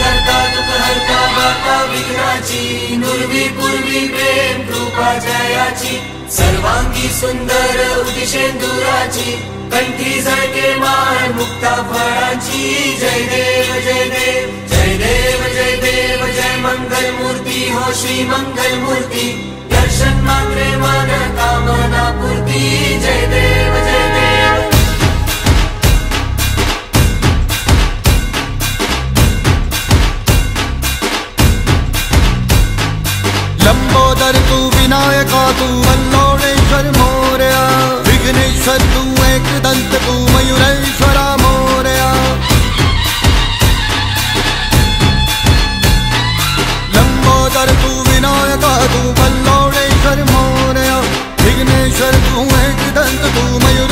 दुःख पूर्वी प्रेम जयाची, सर्वांगी सुंदर उदिशेंदुराची, कंठी झळके माळ मुक्ता फळाची. जय देव जय देव जय देव जय देव, जय मंगल मूर्ती हो श्री मंगल मूर्ती दर्शन मात्रे लंबोदर तू विनायका तू वल्लोणेश्वर मोरया। विघ्नेश्वर, तू एक दंत, तू मयूरेश्वरा मोरया। लंबोदर तू विनायका तू वल्लोणेश्वर मोरया। विघ्नेश्वर, तू एक दंत, तू मयूर